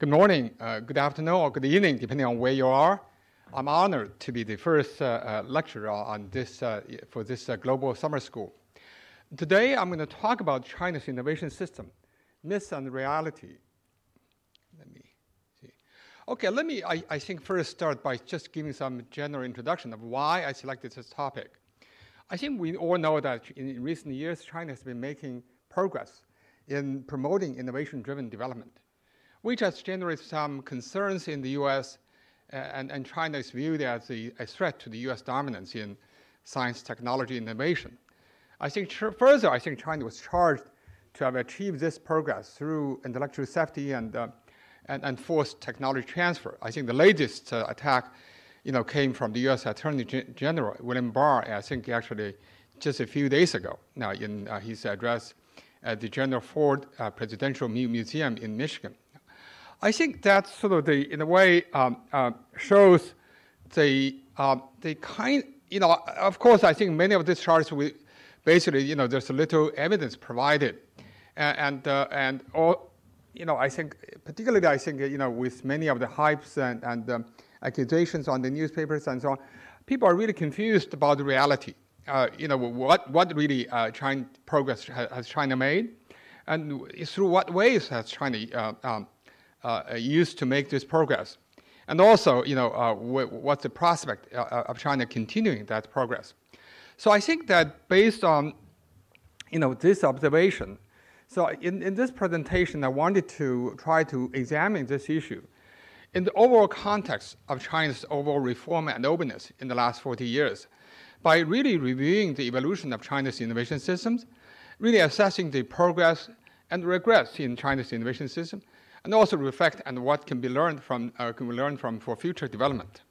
Good morning, uh, good afternoon, or good evening, depending on where you are. I'm honored to be the first uh, uh, lecturer on this, uh, for this uh, global summer school. Today, I'm going to talk about China's innovation system, myths and reality. Let me see. Okay, let me, I, I think, first start by just giving some general introduction of why I selected this topic. I think we all know that in recent years, China has been making progress in promoting innovation-driven development, which has generated some concerns in the U.S. and, and China is viewed as a, a, threat to the U.S. dominance in science, technology, innovation. I think further, I think China was charged to have achieved this progress through intellectual safety and, uh, and, and, forced technology transfer. I think the latest uh, attack you know, came from the U.S. Attorney General, William Barr, I think actually just a few days ago, now in uh, his address at the Gerald Ford uh, Presidential Museum in Michigan. I think that sort of the, in a way, um, uh, shows the, um, the kind, you know, of course, I think many of these charts, we basically, you know, there's little evidence provided. And, and, uh, and all, you know, I think, particularly, I think, you know, with many of the hypes and, and um, accusations on the newspapers and so on, people are really confused about the reality uh, you know, what, what really uh, China progress has China made, and through what ways has China uh, um, Uh, uh, used to make this progress, and also, you know, uh, what's the prospect uh, of China continuing that progress. So I think that based on, you know, this observation, so in, in this presentation, I wanted to try to examine this issue in the overall context of China's overall reform and openness in the last 40 years by really reviewing the evolution of China's innovation systems, really assessing the progress and regress in China's innovation system, and also reflect on what can be learned from, uh, can be learned from for future development.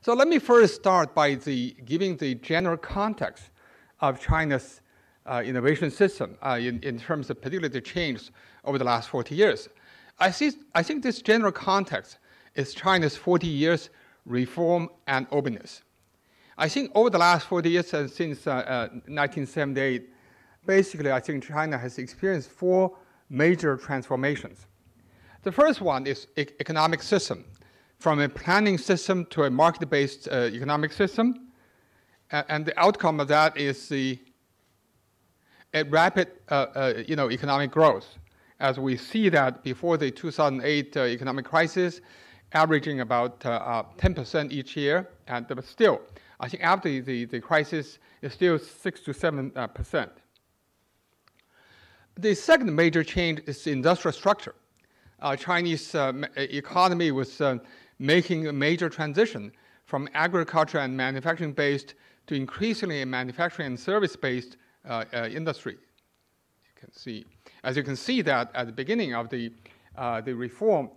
So let me first start by the, giving the general context of China's uh, innovation system uh, in, in terms of particularly the change over the last 40 years. I, see, I think this general context is China's 40 years reform and openness. I think over the last 40 years, uh, since uh, 1978, uh, basically, I think China has experienced four major transformations. The first one is economic system, from a planning system to a market-based uh, economic system. and the outcome of that is the rapid uh, uh, you know, economic growth. As we see that before the 2008 economic crisis, averaging about 10% each year, and still, I think after the, the crisis, it's still 6 to 7 uh, percent. The second major change is industrial structure. Uh, Chinese uh, economy was uh, making a major transition from agriculture and manufacturing based to increasingly a manufacturing and service based uh, uh, industry. You can see, as you can see that at the beginning of the, the reform,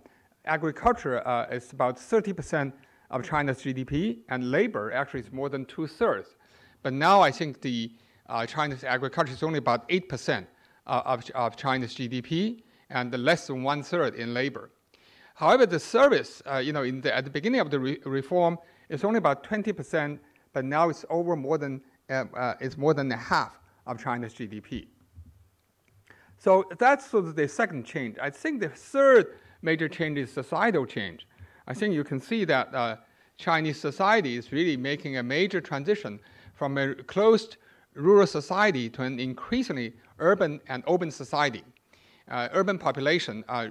agriculture is about 30 percent of China's GDP, and labor actually is more than two thirds. But now I think the uh, China's agriculture is only about 8% uh, of, of China's GDP and less than one third in labor. However, the service, uh, you know, the, at the beginning of the re reform, is only about 20%, but now it's over more than, uh, uh, it's more than half of China's GDP. So that's sort of the second change. I think the third major change is societal change. I think you can see that uh, Chinese society is really making a major transition from a closed rural society to an increasingly urban and open society. Uh, urban population uh,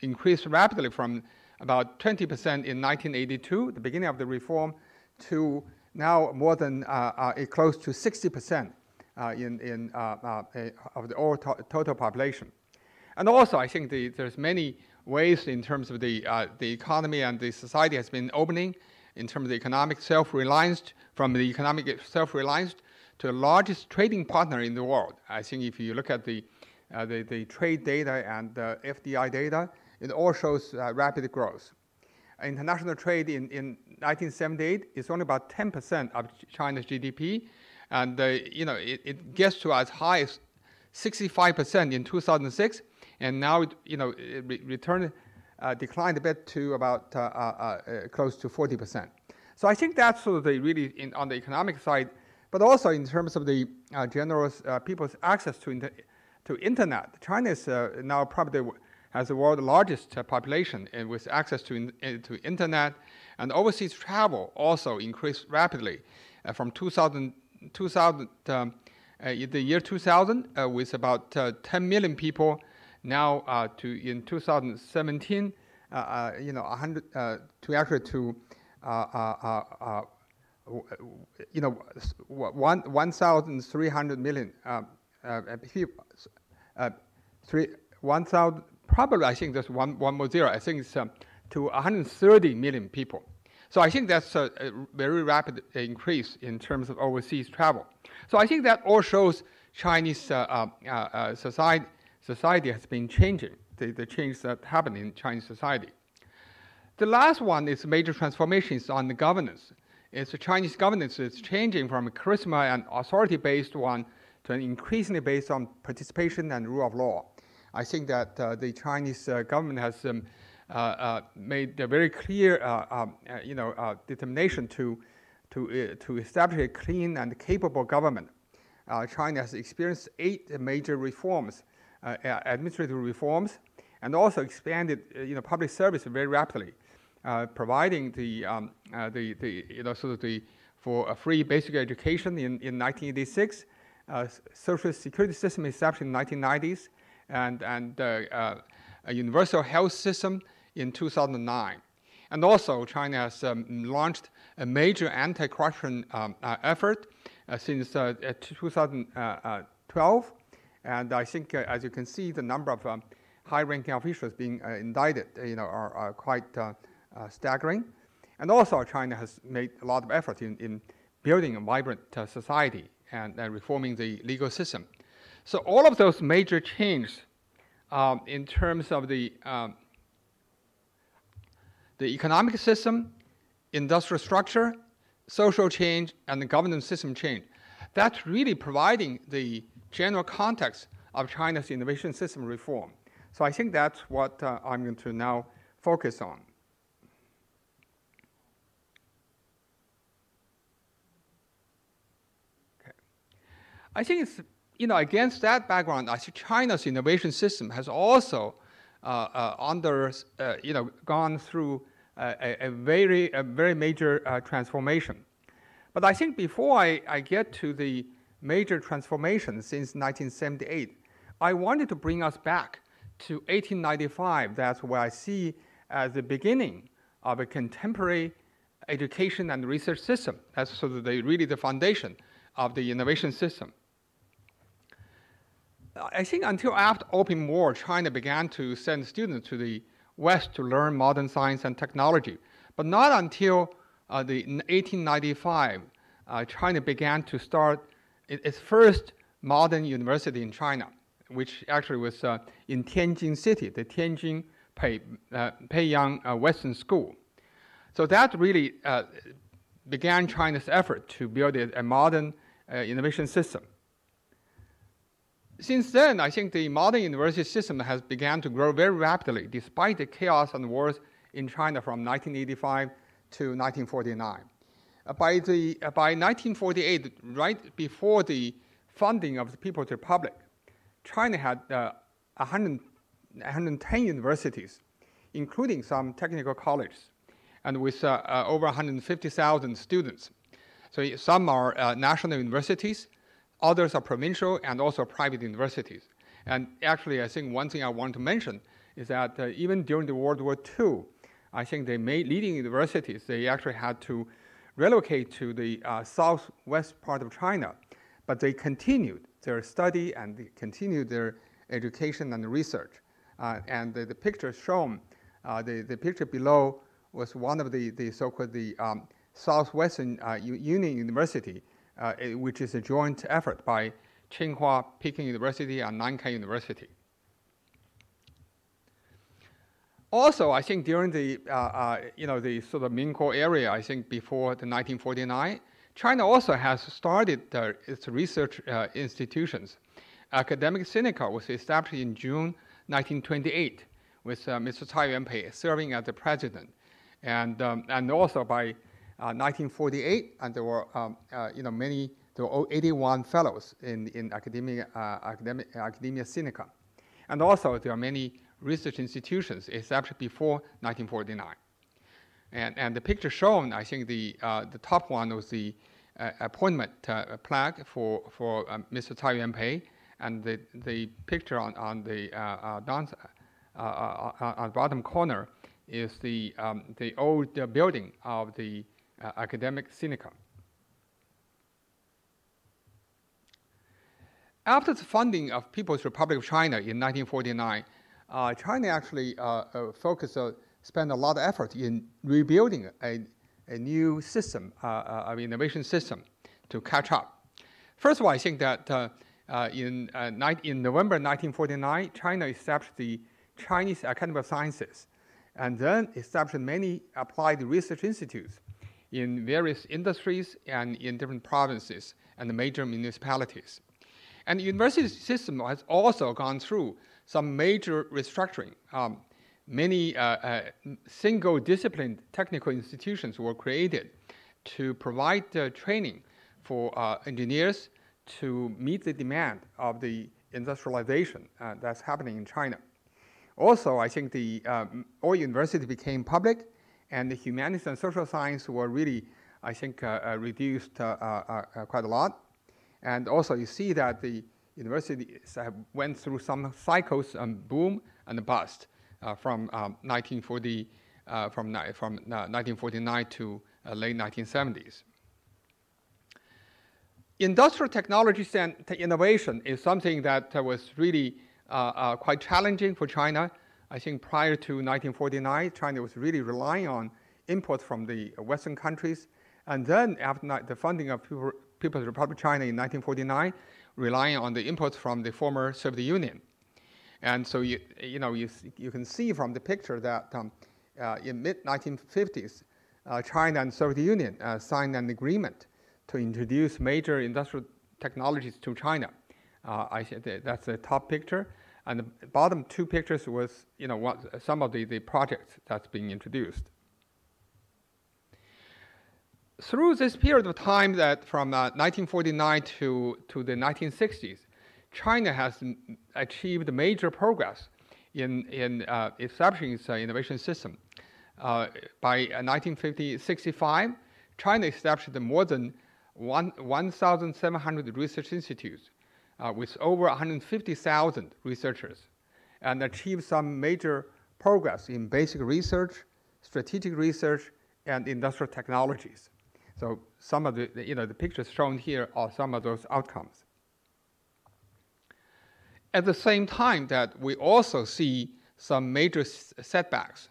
increased rapidly from about 20% in 1982, the beginning of the reform, to now more than uh, uh close to 60% uh, in, in, uh, of the all to total population. And also, I think the, there's many ways in terms of the, the economy and the society has been opening in terms of the economic self-reliance from the economic self-reliance to the largest trading partner in the world. I think if you look at the, uh, the, the, trade data and the FDI data, it all shows uh, rapid growth. International trade in, in 1978 is only about 10% of China's GDP, and uh, you know it, it gets to as high as 65% in 2006, and now it, you know it re returned uh, declined a bit to about uh, uh, uh close to 40 percent. So I think that's sort of the really in, on the economic side, but also in terms of the uh, general uh, people's access to inter to internet. China is now probably has the world's largest population with access to, in, to internet, and overseas travel also increased rapidly uh, from 2000, 2000 um, uh, in the year 2000 uh, with about 10 million people now to in 2017 you know 100 to actually to you know, one, 1,300 million uh, uh, people, uh, three, 1,000, probably I think there's one, one more zero. I think it's um, to 130 million people. So I think that's a, a, very rapid increase in terms of overseas travel. So I think that all shows Chinese uh, uh, uh, society, society has been changing, the, the change that happened in Chinese society. The last one is major transformations on the governance. It's the Chinese governance is changing from a charisma and authority-based one to an increasingly based on participation and rule of law. I think that uh, the Chinese uh, government has um, uh, uh made a very clear, uh, um, uh, you know, determination to to to establish a clean and capable government. China has experienced eight major reforms, administrative reforms, and also expanded, you know, public service very rapidly. Uh, providing the, um, uh, the, the, you know, sort of the, for a free basic education in, in 1986, uh, social security system established in the 1990s, and, and a universal health system in 2009. And also, China has um, launched a major anti-corruption um, uh, effort uh, since uh, 2012. And I think, as you can see, the number of um, high-ranking officials being indicted, you know, are, are quite staggering. And also, China has made a lot of effort in, in building a vibrant uh, society and, and, reforming the legal system. So all of those major changes um, in terms of the, um, the economic system, industrial structure, social change, and the governance system change, that's really providing the general context of China's innovation system reform. So I think that's what uh, I'm going to now focus on. I think it's, you know, against that background, I think China's innovation system has also uh, uh, under, uh, you know, gone through a, a, very, a very major uh, transformation. But I think before I, I get to the major transformation since 1978, I wanted to bring us back to 1895. That's where I see as the beginning of a contemporary education and research system. That's sort of the, really the foundation of the innovation system. I think until after Opium War, China began to send students to the West to learn modern science and technology. But not until uh, the 1895, uh, China began to start its first modern university in China, which actually was uh, in Tianjin City, the Tianjin Pei, uh, Peiyang uh, Western School. So that really uh, began China's effort to build a modern innovation system since then, I think the modern university system has begun to grow very rapidly, despite the chaos and wars in China from 1985 to 1949. Uh, by, the, uh, by 1948, right before the funding of the People's Republic, China had uh, 100, 110 universities, including some technical colleges, and with uh, uh, over 150,000 students. So some are uh, national universities, Others are provincial and also private universities. And actually, I think one thing I want to mention is that uh, even during the World War II, I think the leading universities, they actually had to relocate to the uh, southwest part of China, but they continued their study and they continued their education and research. Uh, and the, the, picture shown, uh, the, the picture below was one of the, the so-called the um, Southwestern uh, Union University which is a joint effort by Tsinghua, Peking University, and Nankai University. Also, I think during the, uh, uh, you know, the sort of Minguo area, I think before the 1949, China also has started uh, its research uh, institutions. Academia Sinica was established in June 1928 with uh, Mr. Cai Yuanpei serving as the president. And, um, and also by 1948, uh, and there were um, uh, you know many there were 81 fellows in in academia uh, academia sinica, and also there are many research institutions established before 1949. And, and the picture shown, I think the, uh, the top one was the uh, appointment uh, plaque for, for um, Mr. Tsai Yuen-pei, and the, the picture on, on the uh, uh, down, uh, bottom corner is the, um, the old building of the Academia Sinica. After the founding of People's Republic of China in 1949, uh, China actually uh, uh, focused, spent a lot of effort in rebuilding a, a new system, of innovation system to catch up. First of all, I think that in, in November 1949, China established the Chinese Academy of Sciences, and then established many applied research institutes in various industries and in different provinces and the major municipalities. And the university system has also gone through some major restructuring. Um, many uh, uh, single discipline technical institutions were created to provide uh, training for uh, engineers to meet the demand of the industrialization uh, that's happening in China. Also, I think the um, all universities became public, and the humanities and social science were really, I think, uh, reduced quite a lot. And also you see that the universities have went through some cycles, um, boom and bust, uh, from um, 1940, uh, from, from 1949 uh, to uh, late 1970s. Industrial technology and innovation is something that uh, was really quite challenging for China. I think prior to 1949, China was really relying on imports from the Western countries. And then after the funding of People's Republic of China in 1949, relying on the imports from the former Soviet Union. And so you, you, know, you, you can see from the picture that um, uh, in mid-1950s, uh, China and Soviet Union uh, signed an agreement to introduce major industrial technologies to China. Uh, I said that's the top picture. And the bottom two pictures was, you know, what, some of the, the projects that's being introduced through this period of time that from uh, 1949 to, to the 1960s, China has achieved major progress in, in uh, establishing its uh, innovation system. Uh, by 1965, uh, China established more than 1,700 research institutes uh, with over 150,000 researchers and achieved some major progress in basic research, strategic research, and industrial technologies. So some of the, you know, the pictures shown here are some of those outcomes. At the same time that we also see some major setbacks.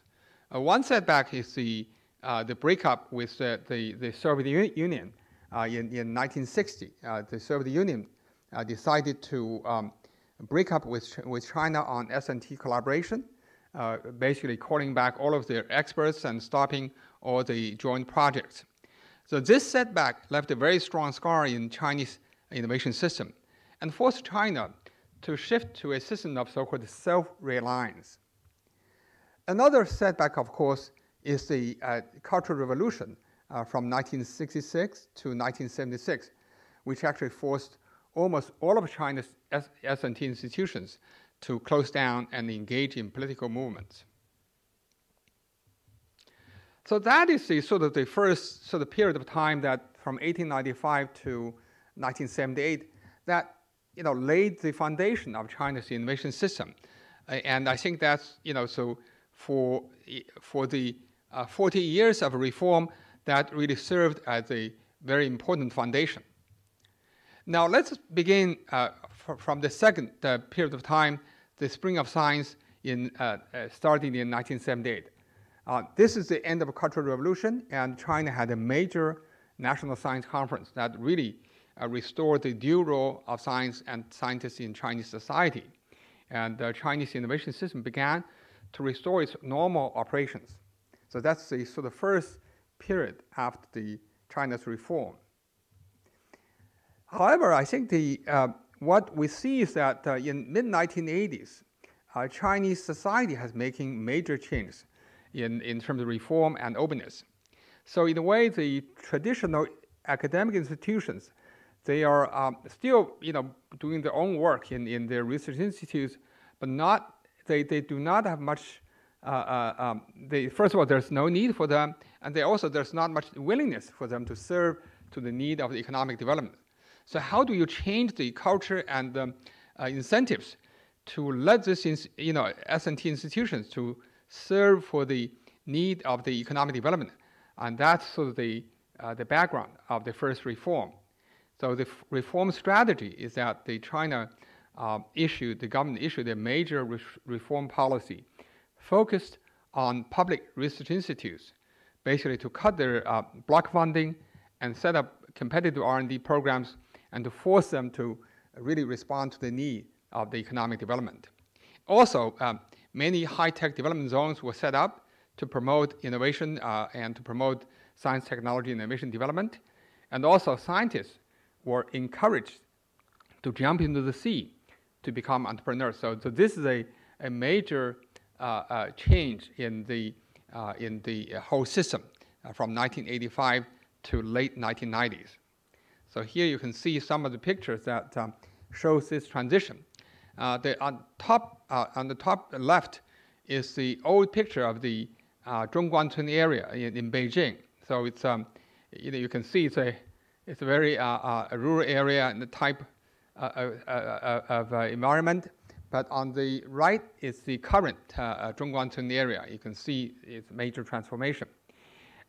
Uh, one setback is the, uh, the breakup with the, the, the Soviet Union uh, in, in 1960. Uh, the Soviet Union uh, decided to um, break up with, with China on S&T collaboration, uh, basically calling back all of their experts and stopping all the joint projects. So this setback left a very strong scar in Chinese innovation system and forced China to shift to a system of so-called self-reliance. Another setback, of course, is the uh, Cultural Revolution uh, from 1966 to 1976, which actually forced almost all of China's S&T institutions to close down and engage in political movements. So that is the sort of the first sort of period of time that from 1895 to 1978 that you know laid the foundation of China's innovation system, and I think that's you know so for for the uh, 40 years of reform that really served as a very important foundation. Now let's begin uh, from the second uh, period of time, the spring of science in uh, uh, starting in 1978. Uh, this is the end of the Cultural Revolution, and China had a major national science conference that really uh, restored the dual role of science and scientists in Chinese society. And the Chinese innovation system began to restore its normal operations. So that's the sort of first period after the China's reform. However, I think the, uh, what we see is that uh, in mid-1980s, uh, Chinese society has making major changes in, in terms of reform and openness. So in a way, the traditional academic institutions, they are um, still you know, doing their own work in, in their research institutes, but not they, they do not have much, uh, uh, um, they, first of all, there's no need for them, and they also, there's not much willingness for them to serve to the need of the economic development. So how do you change the culture and um, uh, incentives to let this, you know, S&T institutions to serve for the need of the economic development? And that's sort of the, uh, the background of the first reform. So the reform strategy is that the China uh, issued, the government issued a major re reform policy focused on public research institutes, basically to cut their uh, block funding and set up competitive R&D programs and to force them to really respond to the need of the economic development. Also, um, many high-tech development zones were set up to promote innovation uh, and to promote science, technology, innovation development. And also scientists were encouraged to jump into the sea to become entrepreneurs. So, so this is a, a major uh, uh, change in the, uh, in the whole system uh, from 1985 to late 1990s. So here you can see some of the pictures that um, shows this transition. Uh, the, on, top, on the top left is the old picture of the uh, Zhongguancun area in, in Beijing. So it's, um, you, know, you can see it's a, it's a very uh, uh, rural area and the type uh, uh, uh, of environment. But on the right is the current uh, Zhongguancun area. You can see its major transformation.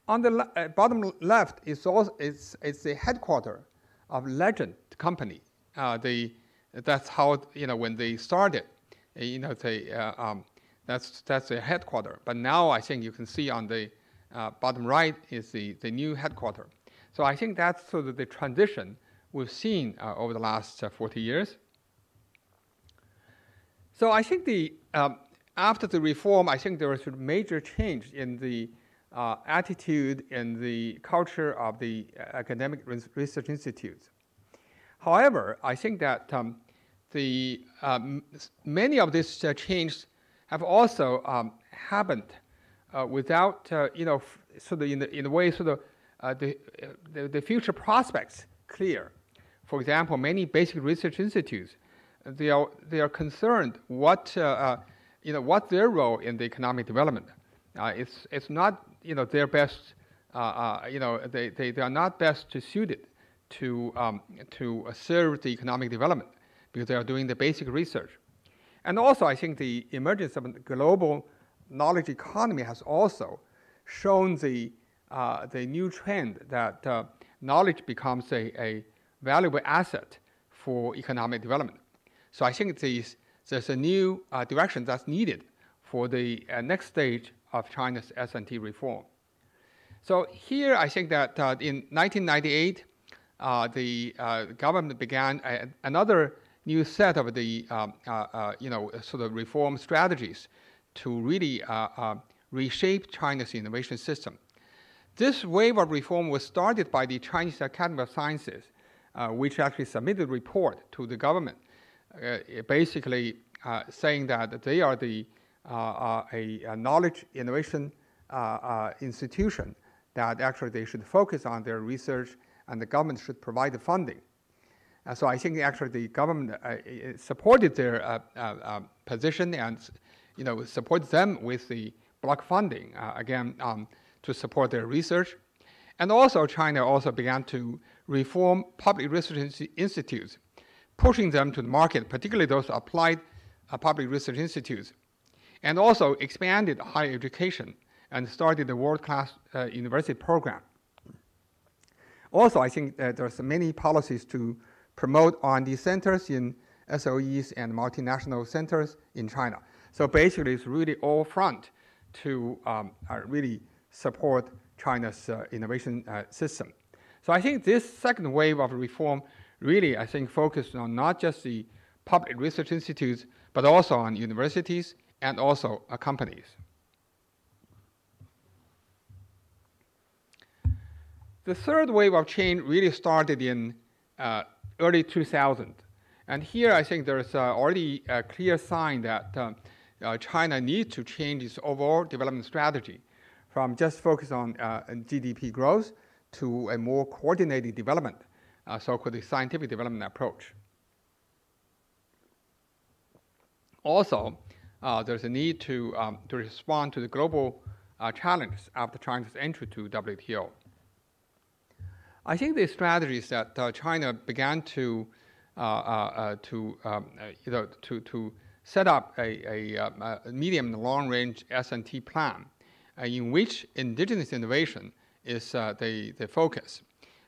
On the le bottom left is also it's, it's the headquarters of Legend Company. the, that's how you know when they started. You know, they um, that's, that's the headquarters. But now I think you can see on the uh, bottom right is the, the new headquarters. So I think that's sort of the transition we've seen uh, over the last uh, 40 years. So I think the, um, after the reform, I think there was a major change in the uh, attitude and the culture of the academic research institutes. However, I think that um, the, um, many of these uh, changes have also um, happened uh, without, uh, you know, sort of in the, in the way sort of uh, the, the, the, future prospects clear. For example, many basic research institutes, they are, they are concerned what, uh, uh, you know, what their role in the economic development. Uh, it's, it's not, you know, their best, you know, they, they, they are not best suited to, um, to serve the economic development because they are doing the basic research. And also, I think the emergence of a global knowledge economy has also shown the, uh, the new trend that uh, knowledge becomes a, a valuable asset for economic development. So I think there's, there's a new uh, direction that's needed for the uh, next stage of China's S&T reform. So here I think that uh, in 1998, uh, the government began a, another new set of the um, uh, uh, you know sort of reform strategies to really uh, reshape China's innovation system. This wave of reform was started by the Chinese Academy of Sciences, which actually submitted a report to the government, basically saying that they are the a, a, knowledge innovation institution that actually they should focus on their research and the government should provide the funding. Uh, so I think actually the government uh, supported their uh, position and you know supported them with the block funding again um, to support their research. And also China also began to reform public research institutes, pushing them to the market, particularly those applied public research institutes, and also expanded higher education and started the world-class uh, university program. Also, I think that there's many policies to promote R&D centers in SOEs and multinational centers in China. So basically, it's really all front to um, uh, really support China's uh, innovation uh, system. So I think this second wave of reform really, I think, focused on not just the public research institutes, but also on universities and also companies. The third wave of change really started in uh, early 2000. And here I think there's uh, already a clear sign that uh, uh, China needs to change its overall development strategy from just focus on uh, GDP growth to a more coordinated development, uh, so-called scientific development approach. Also, uh, there's a need to, um, to respond to the global uh, challenges after China's entry to WTO. I think the strategies that uh, China began to, uh, uh, to, um, you know, to, to set up a, a, um, a medium and long-range S&T plan in which indigenous innovation is the, the focus.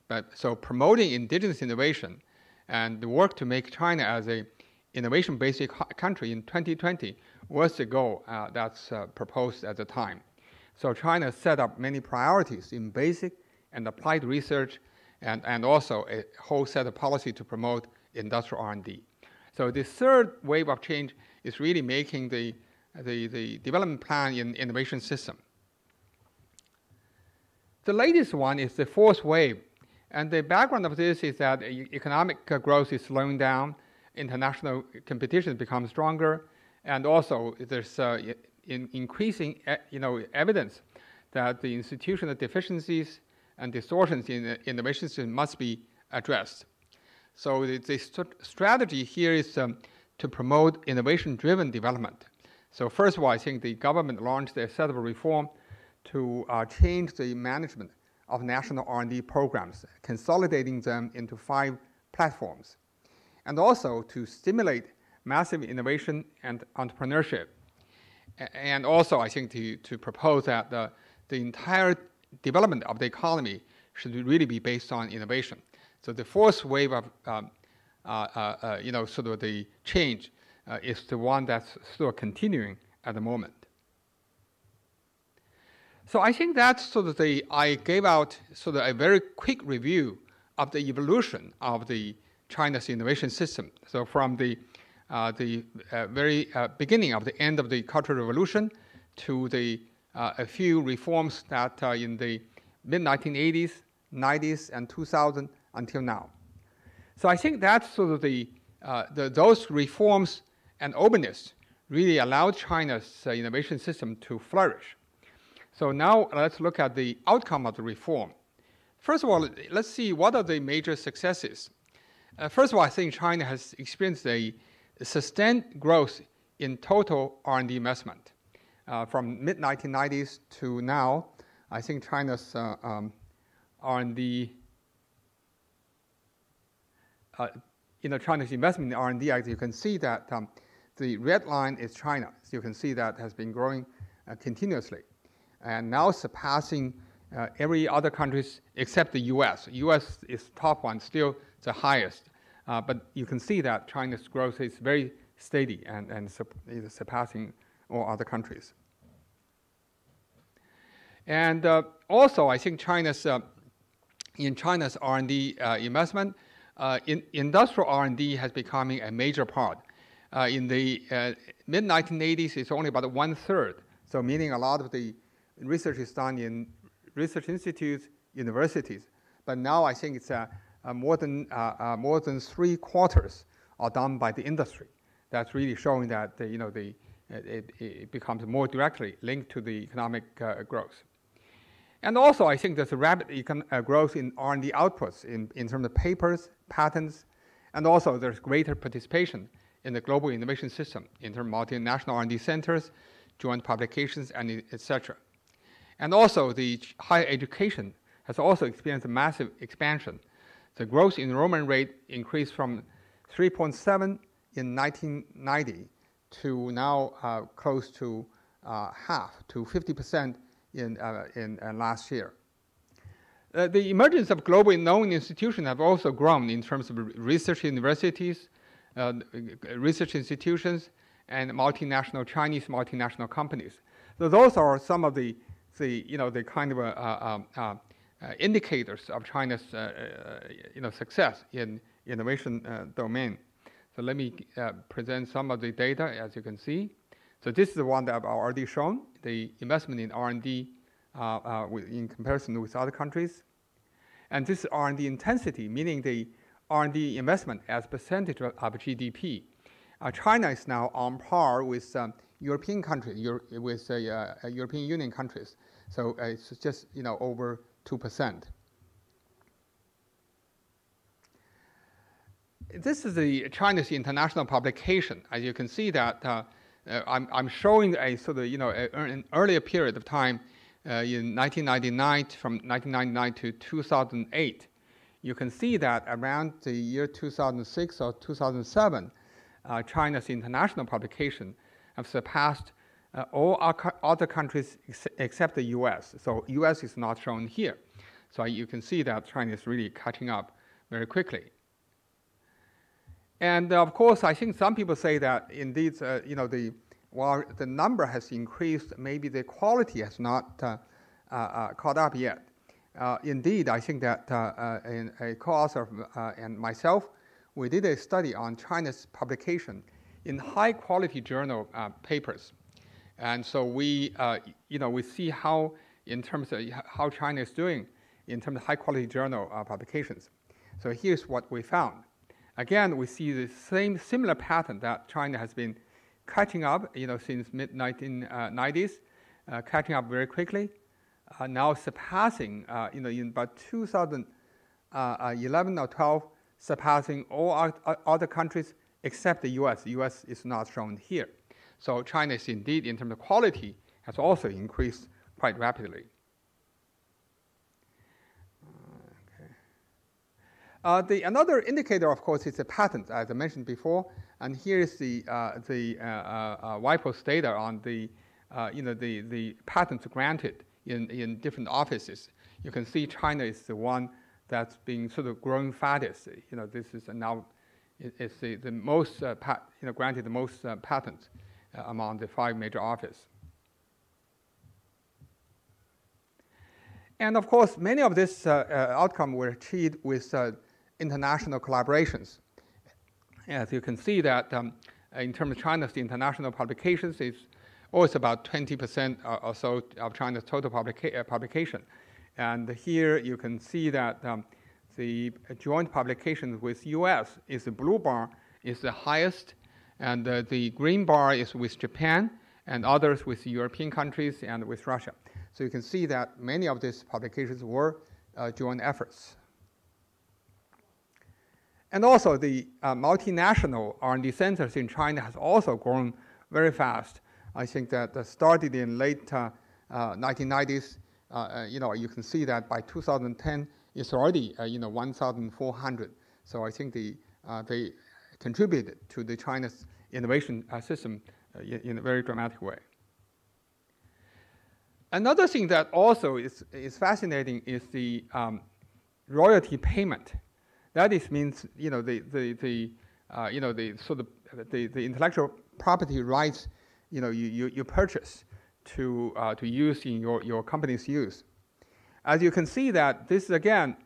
But so promoting indigenous innovation and the work to make China as a innovation-based country in 2020 was the goal uh, that's uh, proposed at the time. So China set up many priorities in basic and applied research and, and also a whole set of policy to promote industrial R&D. So the third wave of change is really making the, the, the development plan in innovation system. The latest one is the fourth wave. And the background of this is that economic growth is slowing down, international competition becomes stronger, and also there's uh, in increasing you know, evidence that the institutional deficiencies and distortions in the innovation system must be addressed. So the, the st strategy here is um, to promote innovation-driven development. So first of all, I think the government launched a set of reform to uh, change the management of national R&D programs, consolidating them into five platforms, and also to stimulate massive innovation and entrepreneurship. And also, I think to, to propose that the, the entire development of the economy should really be based on innovation. So the fourth wave of, um, uh, uh, uh, you know, sort of the change uh, is the one that's still continuing at the moment. So I think that's sort of the, I gave out sort of a very quick review of the evolution of the China's innovation system. So from the, the uh, very uh, beginning of the end of the Cultural Revolution to the, uh, a few reforms that uh, in the mid-1980s, 90s, and 2000 until now. So I think that's sort of the, uh, the those reforms and openness really allowed China's innovation system to flourish. So now let's look at the outcome of the reform. First of all, let's see what are the major successes. Uh, first of all, I think China has experienced a sustained growth in total R&D investment. Uh, from mid-1990s to now, I think China's uh, um, R&D, uh, you know, China's investment in R&D, as you can see that um, the red line is China. So you can see that has been growing uh, continuously and now surpassing uh, every other countries except the U.S. U.S. is top one, still the highest. Uh, but you can see that China's growth is very steady and, and is surpassing all other countries. And uh, also, I think China's uh, in China's R&D uh, investment, uh, in industrial R&D has becoming a major part. in the mid 1980s, it's only about one third. So meaning a lot of the research is done in research institutes, universities. But now I think it's uh, uh, more, than, uh, uh, more than three quarters are done by the industry. That's really showing that you know, the, it, it, becomes more directly linked to the economic uh, growth. And also, I think there's a rapid econ- uh, growth in R&D outputs in, in terms of papers, patents, and also there's greater participation in the global innovation system in terms of multinational R&D centers, joint publications, and etc. And also, the higher education has also experienced a massive expansion. The gross enrollment rate increased from 3.7 in 1990 to now uh, close to uh, half, to 50% in, uh, in uh, last year. Uh, the emergence of global known institutions have also grown in terms of research universities, uh, research institutions, and multinational Chinese multinational companies. So those are some of the the, you know, the kind of indicators of China's you know, success in innovation domain. So let me present some of the data, as you can see. So this is the one that I've already shown, the investment in R&D in comparison with other countries. And this R&D intensity, meaning the R&D investment as percentage of GDP. Uh, China is now on par with um, European countries, Euro with uh, uh, European Union countries. So uh, it's just you know over two percent. This is the China's international publication. As you can see that uh, uh, I'm, I'm showing a sort of, you know, a, an earlier period of time uh, in 1999, from 1999 to 2008. You can see that around the year 2006 or 2007, uh, China's international publication have surpassed uh, all other countries ex except the US. So US is not shown here. So you can see that China is really catching up very quickly. And uh, of course, I think some people say that indeed, uh, you know, the while the number has increased, maybe the quality has not uh, uh, uh caught up yet. Indeed, I think that in a co-author and myself, we did a study on China's publication in high-quality journal papers, and so we, you know, we see how, in terms of how China is doing in terms of high-quality journal publications. So here's what we found. Again, we see the same similar pattern that China has been catching up, you know, since mid 1990s, uh, catching up very quickly, uh, now surpassing, uh, you know, in about 2011 or 12, surpassing all other countries except the U.S. The U.S. is not shown here. So China is indeed, in terms of quality, has also increased quite rapidly. Uh, the, another indicator, of course, is the patent, as I mentioned before. And here is the, uh, the uh, uh, WIPO's data on the, uh, you know, the, the patents granted in, in different offices. You can see China is the one that's being sort of growing fastest. You know, this is now it's the, the most, uh, pat, you know, granted the most patents among the five major offices. And of course, many of this uh, outcome were achieved with uh, international collaborations. As you can see that um, in terms of China's international publications, it's always about 20% or so of China's total publica uh, publication. And here you can see that um, the joint publications with US is the blue bar is the highest, and uh, the green bar is with Japan, and others with European countries and with Russia. So you can see that many of these publications were uh, joint efforts. And also the uh, multinational R&D centers in China has also grown very fast. I think that uh, started in late uh, 1990s. Uh, uh, you know, you can see that by 2010, it's already uh, you know 1,400. So I think the, they contributed to the China's innovation system in, in a very dramatic way. Another thing that also is, is fascinating is the um, royalty payment that is means you know the the, the uh, you know the sort of the, the intellectual property rights you know you, you, you purchase to uh, to use in your, your company's use. As you can see that this again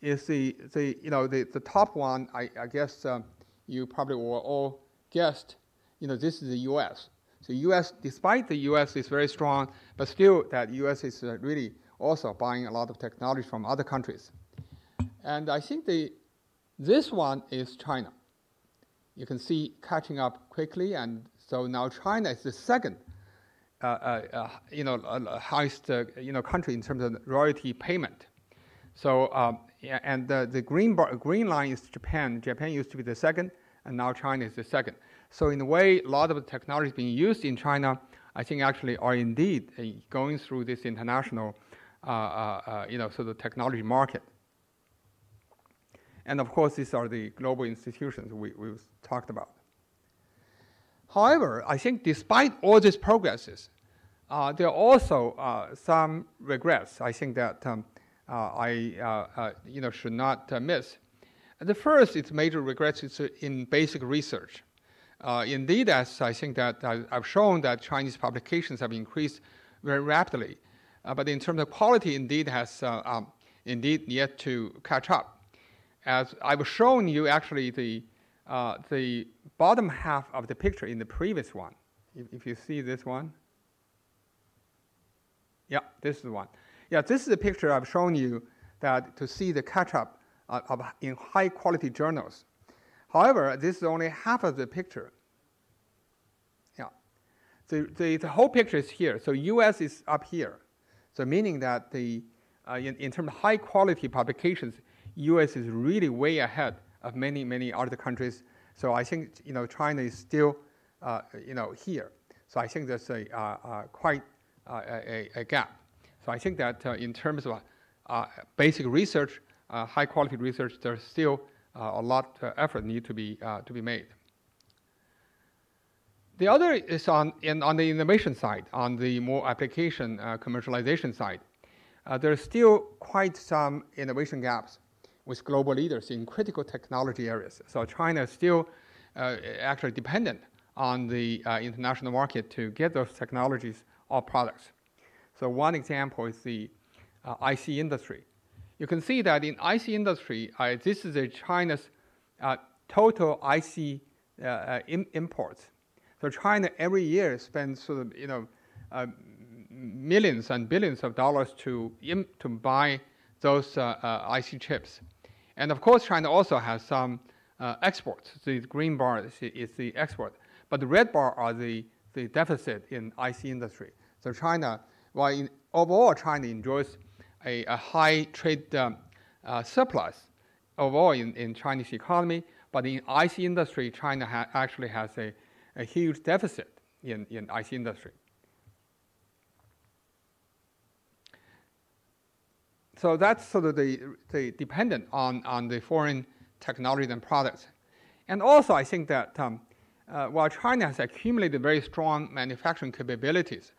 is the, the you know the, the top one I, I guess uh, you probably will all guessed you know this is the U.S. So U.S. despite the U.S. is very strong, but still that U.S. is uh, really also buying a lot of technology from other countries. And I think the this one is China. You can see catching up quickly, and so now China is the second, uh, uh, uh you know, uh, highest, you know, country in terms of royalty payment. So, um, and the, the green bar, green line is Japan. Japan used to be the second, and now China is the second. So in a way, a lot of the technologies being used in China, I think actually are indeed uh, going through this international, you know, sort of technology market. And of course, these are the global institutions we, we've talked about. However, I think despite all these progresses, uh, there are also uh, some regrets I think that um, uh, I uh, uh, you know, should not uh, miss. The first is major regrets is in basic research. indeed, as I think that I've shown that Chinese publications have increased very rapidly, but in terms of quality, indeed has um, indeed yet to catch up as I've shown you actually the, uh, the bottom half of the picture in the previous one. If, if you see this one. Yeah, this is the one. Yeah, this is a picture I've shown you that to see the catch-up uh, of, in high-quality journals. However, this is only half of the picture. Yeah, the, the, the whole picture is here. So U.S. is up here. So meaning that the, uh, in, in terms of high-quality publications, U.S. is really way ahead of many, many other countries. So I think you know China is still uh, you know here. So I think there's a, uh, uh, quite uh, a, a, gap. So I think that in terms of basic research, high quality research, there's still a lot of effort need to be, to be made. The other is on, in, on the innovation side, on the more application uh, commercialization side. Uh, there's still quite some innovation gaps with global leaders in critical technology areas. So China is still uh, actually dependent on the uh, international market to get those technologies or products. So one example is the uh, IC industry. You can see that in IC industry, uh, this is China's total IC imports so China every year spends sort of, you know, uh, millions and billions of dollars to, to buy those uh, uh, IC chips. And of course, China also has some uh, exports. The green bar is, is, the export, but the red bar are the, the deficit in IC industry. So China, while in, overall China enjoys a, a high trade um, uh, surplus overall in, in Chinese economy, but in IC industry, China ha actually has a a huge deficit in, in IC industry. So that's sort of the, the dependent on, on the foreign technologies and products. And also, I think that um, uh, while China has accumulated very strong manufacturing capabilities,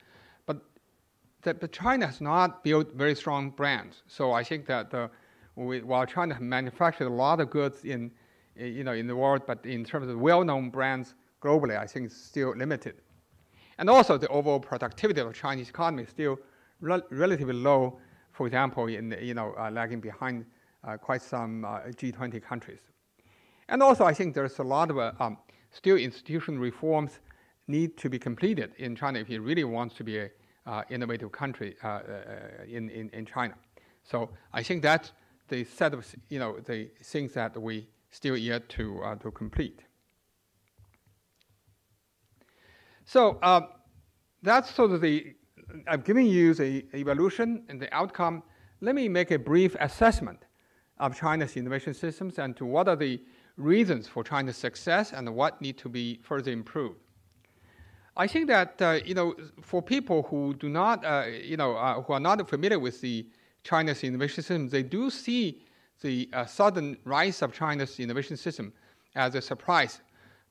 that, but China has not built very strong brands. So I think that uh, we, while China manufactured a lot of goods in, you know, in the world, but in terms of well-known brands, globally, I think it's still limited. And also the overall productivity of the Chinese economy is still re relatively low, for example, in, you know, uh, lagging behind uh, quite some uh, G20 countries. And also I think there's a lot of uh, um, still institutional reforms need to be completed in China if it really wants to be uh, innovative country uh, in, in, in China. So I think that's the set of, you know, the things that we still yet to, to complete. So uh, that's sort of the, I've given you the evolution and the outcome. Let me make a brief assessment of China's innovation systems and to what are the reasons for China's success and what need to be further improved. I think that uh, you know, for people who do not, uh, you know, uh, who are not familiar with the China's innovation system, they do see the uh, sudden rise of China's innovation system as a surprise.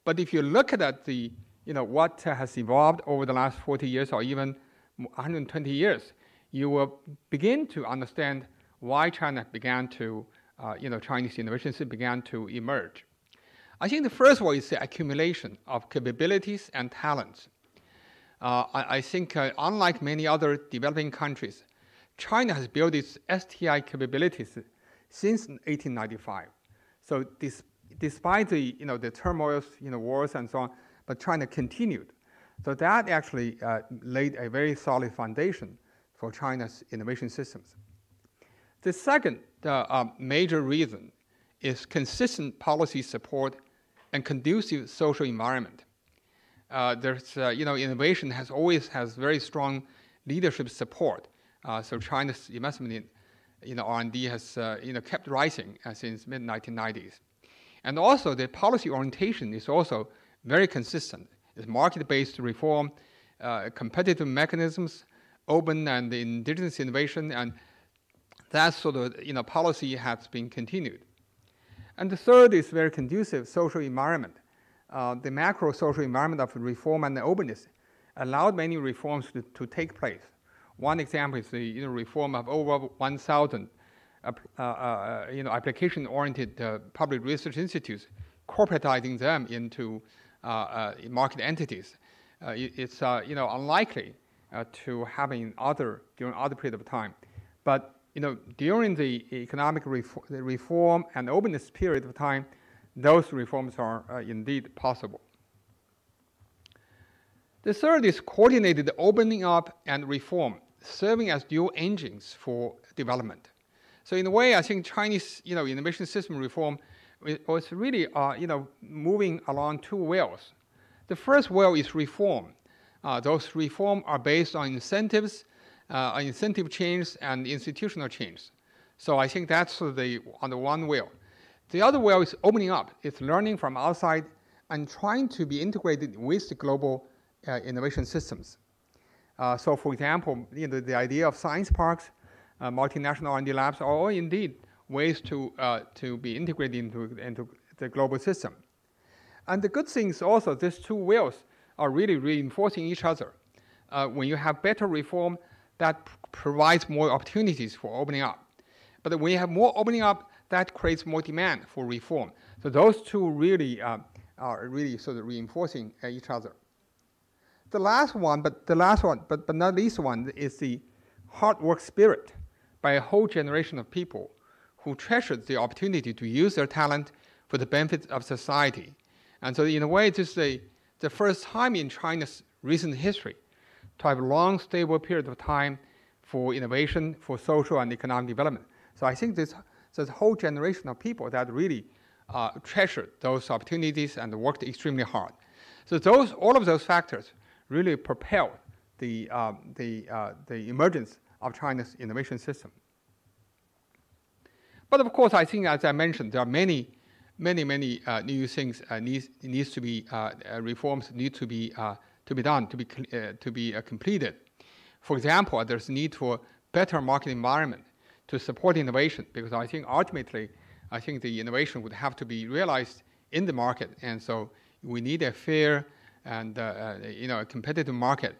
But if you look at the you know, what has evolved over the last 40 years or even 120 years, you will begin to understand why China began to, uh, you know, Chinese innovations began to emerge. I think the first one is the accumulation of capabilities and talents. Uh, I, I, think uh, unlike many other developing countries, China has built its STI capabilities since 1895. So this, despite the, you know, the turmoils, you know, wars and so on, but China continued. So that actually uh, laid a very solid foundation for China's innovation systems. The second uh, uh, major reason is consistent policy support and conducive social environment. Uh, there's, uh, you know, innovation has always has very strong leadership support. Uh, so China's investment in, you know, R&D has, you know, kept rising since mid 1990s. And also the policy orientation is also very consistent. It's market-based reform, uh, competitive mechanisms, open and indigenous innovation, and that sort of you know, policy has been continued. And the third is very conducive social environment. Uh, the macro social environment of reform and openness allowed many reforms to, to take place. One example is the you know, reform of over 1,000 uh, uh, uh, you know, application-oriented uh, public research institutes, corporatizing them into uh, market entities, uh, it's you know unlikely to happen in other during other period of time. But you know during the economic reform, the reform and openness period of time, those reforms are indeed possible. The third is coordinated opening up and reform, serving as dual engines for development. So in a way, I think Chinese, you know, innovation system reform was really, uh, you know, moving along two wheels. The first wheel is reform. Uh, those reform are based on incentives, uh, incentive change and institutional change. So I think that's the on the one wheel. The other wheel is opening up. It's learning from outside and trying to be integrated with the global uh, innovation systems. Uh, so, for example, you know, the idea of science parks, uh, multinational R&D labs are all indeed ways to, uh, to be integrated into, into the global system. And the good thing is also these two wheels are really reinforcing each other. Uh, when you have better reform, that provides more opportunities for opening up. But when you have more opening up, that creates more demand for reform. So those two really uh, are really sort of reinforcing uh, each other. The last one, but the last one, but, but not least one, is the hard work spirit by a whole generation of people who treasured the opportunity to use their talent for the benefit of society. And so in a way, this is the, the first time in China's recent history to have a long, stable period of time for innovation, for social and economic development. So I think this, this whole generation of people that really uh, treasured those opportunities and worked extremely hard. So those, all of those factors really propelled the, uh, the, uh, the emergence of China's innovation system. But of course, I think, as I mentioned, there are many, many, many uh, new things uh, needs, needs to be, uh, reforms need to be, to be done, to be, to be completed. For example, there's need for better market environment to support innovation, because I think ultimately, I think the innovation would have to be realized in the market, and so we need a fair and uh, uh, you know a competitive market.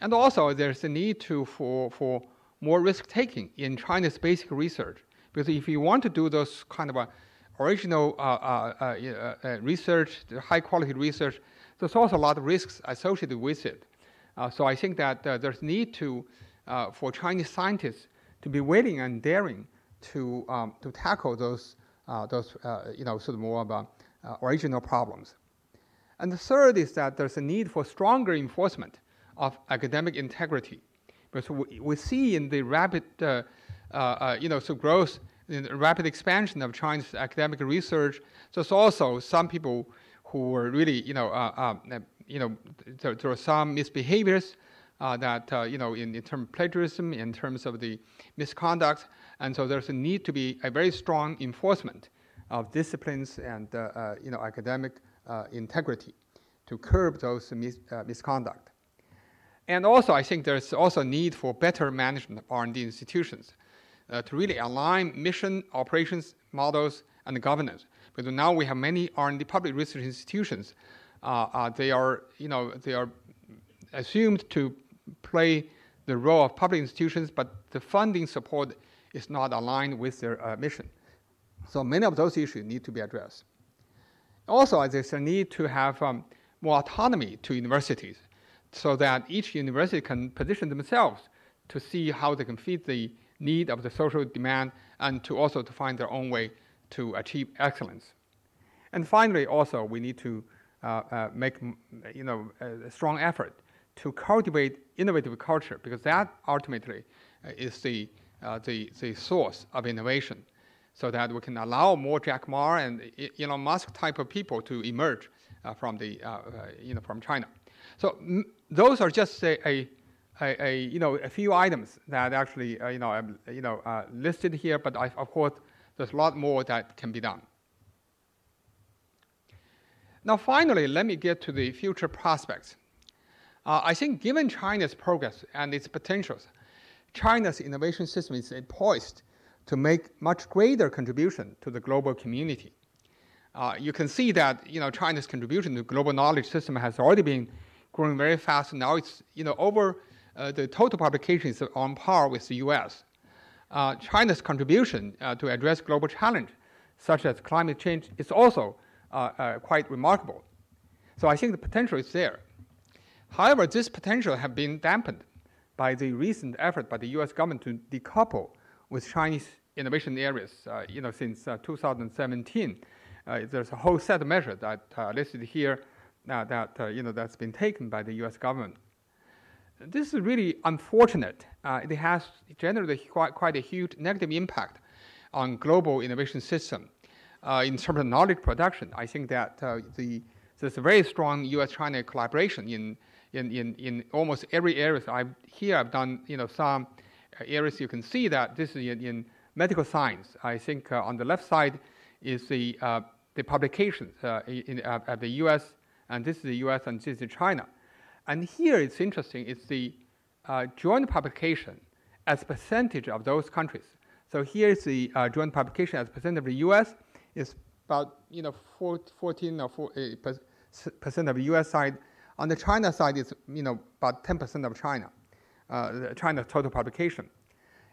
And also, there's a need to for for more risk taking in China's basic research, because if you want to do those kind of a original uh, uh, uh research, high quality research, there's also a lot of risks associated with it. so I think that there's need to for Chinese scientists to be willing and daring to, um, to tackle those, uh, those uh, you know, sort of more of uh, original problems. And the third is that there's a need for stronger enforcement of academic integrity. Because we, we see in the rapid, uh, uh, uh, you know, so growth, in the rapid expansion of Chinese academic research, there's also some people who were really, you know, um, you know, there, there, are some misbehaviors that, you know, in, in terms of plagiarism, in terms of the misconduct, and so there's a need to be a very strong enforcement of disciplines and uh, uh, you know, academic uh, integrity to curb those mis misconduct. And also, I think there's also a need for better management of R&D institutions uh, to really align mission, operations, models, and governance. Because now we have many R&D public research institutions. Uh, uh, they are, you know, they are assumed to play the role of public institutions, but the funding support is not aligned with their uh, mission. So many of those issues need to be addressed. Also, there's a need to have um, more autonomy to universities so that each university can position themselves to see how they can fit the need of the social demand and to also to find their own way to achieve excellence. And finally, also, we need to uh, uh, make you know, a strong effort to cultivate innovative culture because that ultimately uh, is the uh, the, the source of innovation so that we can allow more Jack Ma and Elon Musk type of people to emerge uh, from, the, uh, you know, from China. So those are just a, a, a, you know, a few items that actually you know, you know, listed here, but I, of course there's a lot more that can be done. Now finally, let me get to the future prospects. I think given China's progress and its potentials, China's innovation system is poised to make much greater contribution to the global community. Uh, you can see that you know China's contribution to global knowledge system has already been growing very fast. Now it's you know over uh, the total publications on par with the U.S. Uh, China's contribution uh, to address global challenge, such as climate change, is also uh, uh, quite remarkable. So I think the potential is there. However, this potential has been dampened by the recent effort by the U.S. government to decouple with Chinese innovation areas, uh, you know, since uh, 2017. Uh, there's a whole set of measures that listed here that, you know, that's been taken by the U.S. government. This is really unfortunate. it has generated quite, quite a huge negative impact on global innovation system. in terms of knowledge production, I think that the, there's a very strong U.S.-China collaboration in in, in, in almost every area. So I've, here I've done you know, some areas you can see that this is in, in medical science. I think uh, on the left side is the, uh, the publications uh, in, uh, at the US, and this is the US and this is China. And here it's interesting, it's the uh, joint publication as percentage of those countries. So here's the uh, joint publication as percent of the U.S. is about you know 14 or 4, uh, percent of the U.S. side. On the China side, it's you know about 10 percent of China, uh, China's total publication.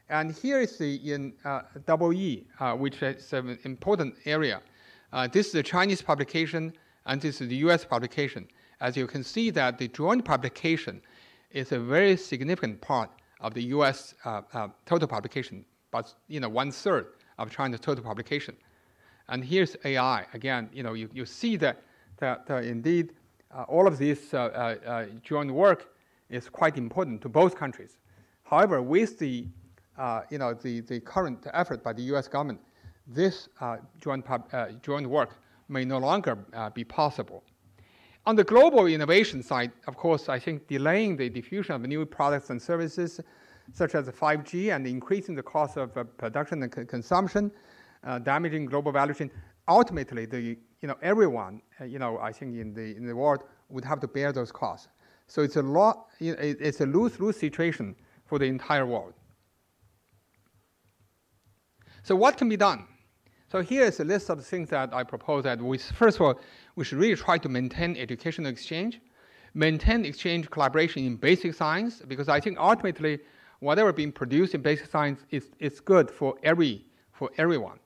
And here is the in uh, double E, uh, which is an important area. Uh, this is the Chinese publication, and this is the U.S. publication. As you can see, that the joint publication is a very significant part of the U.S. Uh, uh, total publication, but you know one third of China's total publication. And here's AI again. You know you, you see that that uh, indeed all of this joint work is quite important to both countries. However, with the uh, you know, the, the current effort by the U.S. government, this uh, joint, pub, uh, joint work may no longer uh, be possible. On the global innovation side, of course, I think delaying the diffusion of new products and services, such as 5G, and increasing the cost of uh, production and consumption, damaging global value chain, ultimately, the, you know, everyone, you know, I think in the, in the world would have to bear those costs. So it's a lot, it's a lose-lose situation for the entire world. So what can be done? So here is a list of things that I propose that we, first of all, we should really try to maintain educational exchange, maintain exchange collaboration in basic science, because I think ultimately whatever being produced in basic science is, is good for every for everyone.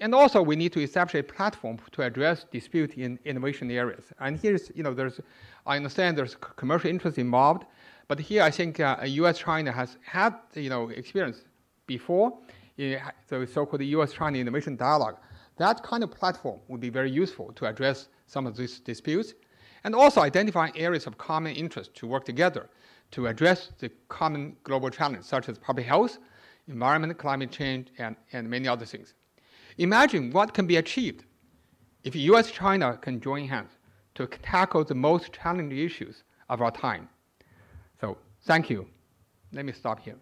And also we need to establish a platform to address dispute in innovation areas. And here's, you know, there's, I understand there's commercial interest involved, but here I think uh, U.S. China has had, you know, experience before, in the so-called U.S.-China Innovation Dialogue. That kind of platform would be very useful to address some of these disputes, and also identify areas of common interest to work together to address the common global challenges, such as public health, environment, climate change, and, and many other things. Imagine what can be achieved if U.S.-China can join hands to tackle the most challenging issues of our time. So thank you. Let me stop here.